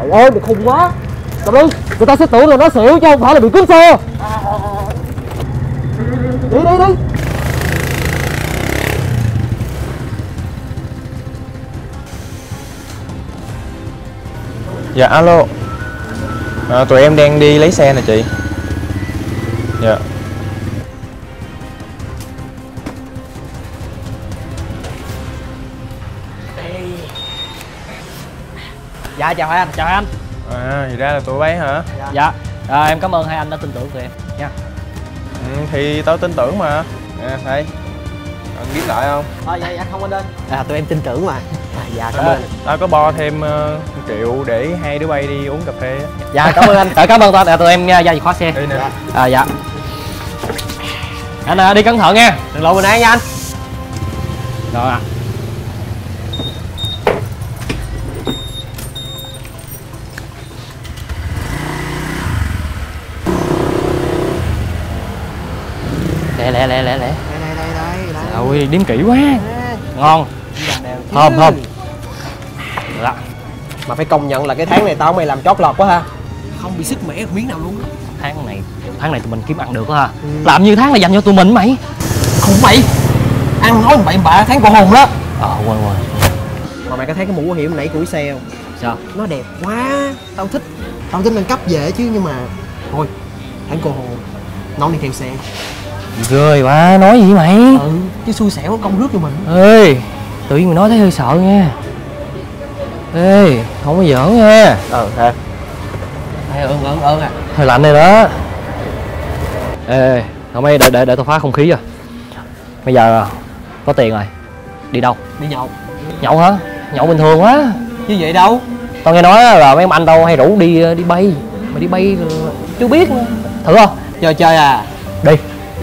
Trời ơi mày khùng quá. Cầm đi. Người ta sẽ tưởng là nó xỉu chứ không phải là bị cướp xe. Đi đi đi. Dạ alo. À, Tụi em đang đi lấy xe nè chị. Dạ. Dạ chào hai anh Chào hai anh. À thì ra là tụi bay hả? Dạ. À, Em cảm ơn hai anh đã tin tưởng tụi em. Nha ừ, Thì tao tin tưởng mà. Nè thấy. Anh biết lại không? À, dạ dạ không anh ơi À tụi em tin tưởng mà. À, Dạ cảm à, ơn. Tao có bo thêm uh, triệu để hai đứa bay đi uống cà phê á. Dạ cảm ơn anh. À, Cảm ơn tụi, tụi em nha, giao chìa khóa xe. Đi nè. À dạ. Anh à, đi cẩn thận nha. Đừng lộ mình án nha anh. Rồi. à Lẹ lẹ lẹ lẹ lẹ đây đây đây đây đây Ôi đếm kỹ quá. Ngon. Thơm thơm. Đó mà phải công nhận là cái tháng này tao mày làm chót lọt quá ha. Không bị sức mẻ miếng nào luôn tháng này tháng này tụi mình kiếm ăn được ha. Làm như tháng này dành cho tụi mình mày? Không mày. Ăn nói bậy bạ tháng cô hồn đó. Ờ quên quên. Mà mày có thấy cái mũ bảo hiểm nãy của xe không? Sao? Nó đẹp quá. Tao thích. Tao tính nâng cấp về chứ nhưng mà thôi tháng cô hồn nó đi theo xe ghê quá nói gì mày ừ chứ xui xẻo công rước cho mình. Ê tự nhiên mày nói thấy hơi sợ nha ê không có giỡn nha ờ hả Ê, ơn ơn ơn à. Hơi lạnh này đó. Ê không mấy để để để tao phá không khí rồi bây giờ có tiền rồi. Đi đâu? Đi nhậu. Nhậu hả? Nhậu bình thường quá. Như vậy đâu? Tao nghe nói là mấy ông anh tao hay rủ đi đi bay. Mà đi bay là chưa biết thử không? Chơi chơi à? Đi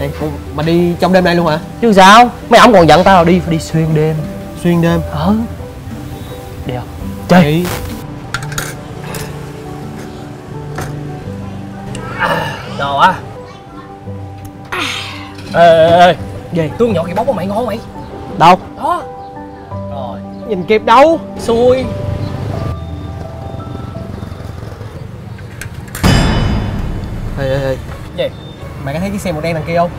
đi mà đi trong đêm nay luôn hả? Chứ sao? Mấy ông còn giận tao là đi phải đi xuyên đêm. Xuyên đêm? Ờ. Đi không? Chơi đi. Đồ á ê ê ê về tương nhỏ cái bóng của mày ngon mày. Đâu? Đó. Rồi. Nhìn kịp đâu. Xui. Ê ê ê. Gì mày có thấy chiếc xe màu đen đằng kia không?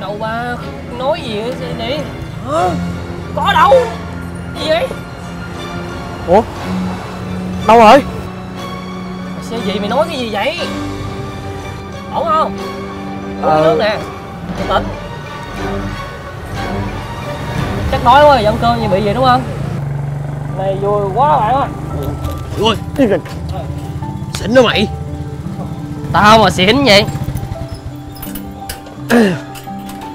Đâu ba nói gì vậy nè có đâu. Gì vậy? Ủa? Đâu rồi? Xe gì mày nói cái gì vậy? Ổn không? Uống Ờ. nước nè. Bình tĩnh chắc nói quá giận cơn như bị vậy đúng không? Này vui quá bạn ơi. Ui xỉn đó mày tao mà xỉn vậy.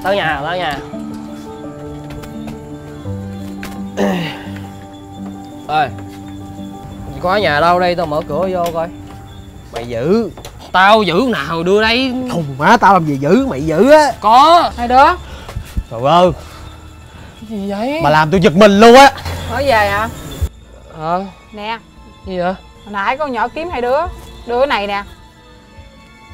Tao nhà tao nhà. Ơi có nhà đâu đây? Tao mở cửa vô coi. Mày giữ. Tao giữ nào đưa đây. Thùng má tao làm gì giữ? Mày giữ á. Có. Hai đứa. Trời ơi. Cái gì vậy? Mà làm tôi giật mình luôn á. Nói về hả? Ờ. Nè. Gì vậy? Hồi nãy con nhỏ kiếm hai đứa. Đứa cái này nè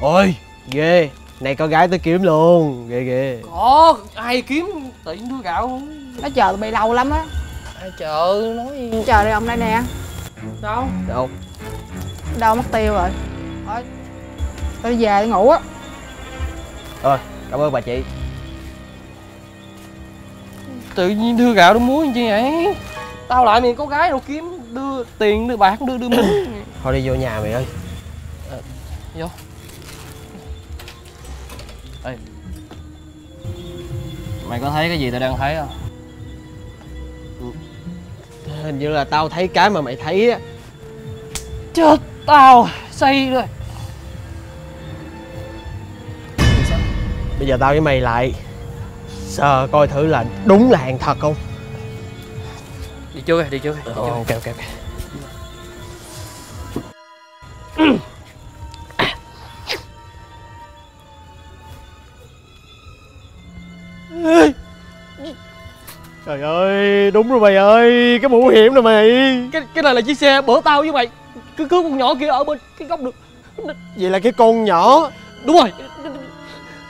ôi ghê. Này con gái tôi kiếm luôn. Ghê ghê. Có ai kiếm? Tiện đưa gạo. Nó chờ tụi bay lâu lắm á. Ai chờ nói gì chờ đây ông đây nè. Đâu? Đâu? Đâu mất tiêu rồi. Thôi. Tao về tao ngủ á. Rồi cảm ơn bà chị. Tự nhiên đưa gạo đưa muối chi vậy? Tao lại miền có gái đâu kiếm đưa tiền đưa bạc đưa đưa mình. Thôi đi vô nhà mày ơi. Vô mày có thấy cái gì tao đang thấy không? Hình như là tao thấy cái mà mày thấy á. Chết tao say rồi. Bây giờ tao với mày lại sờ coi thử là đúng là hàng thật không? Đi chưa đi chưa đi chưa ok ok ok Trời ơi, đúng rồi mày ơi, cái mũ hiểm rồi mày. Cái cái này là chiếc xe bữa tao với mày. Cứ cứu con nhỏ kia ở bên cái góc được. Vậy là cái con nhỏ. Đúng rồi.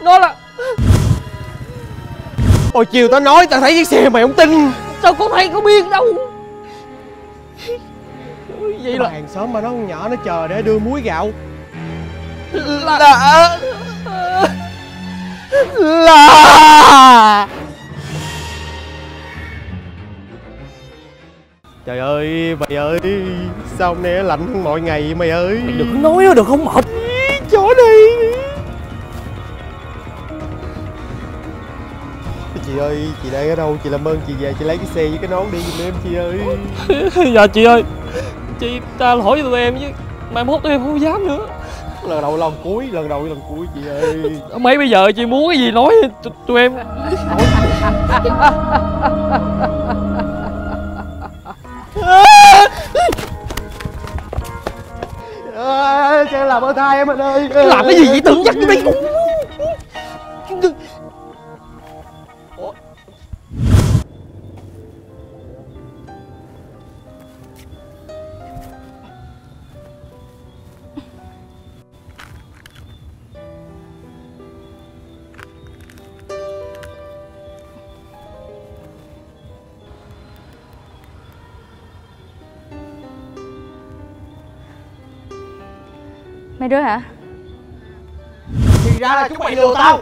Nó là Hồi chiều tao nói tao thấy chiếc xe mày không tin. Sao con thấy có biết đâu? Vậy Cái là hàng xóm mà nó con nhỏ nó chờ để đưa muối gạo. Là là Trời ơi mày ơi Sao hôm nay nó lạnh hơn mọi ngày mày ơi? Mày đừng nói nó được không mệt Chỗ này Chị ơi chị đang ở đâu? Chị làm ơn chị về chị lấy cái xe với cái nón đi giùm em chị ơi. Dạ chị ơi. Chị ta lỗi cho tụi em chứ Mai mốt tụi em không dám nữa. Lần đầu lần cuối lần đầu lần cuối chị ơi. Mấy bây giờ chị muốn cái gì nói tụi em à, làm ơn thai em anh ơi Làm cái gì vậy? Tự dắt vô Mấy đứa hả? Thì ra là chúng mày lừa tao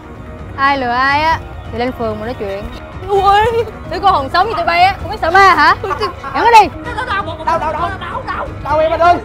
Ai lừa ai á Thì lên phường mà nói chuyện Ui Đứa con hồn sống như tụi bay á Không biết sợ ma hả Dẫn nó đi Đau đau đau đau đau Đau em anh ơi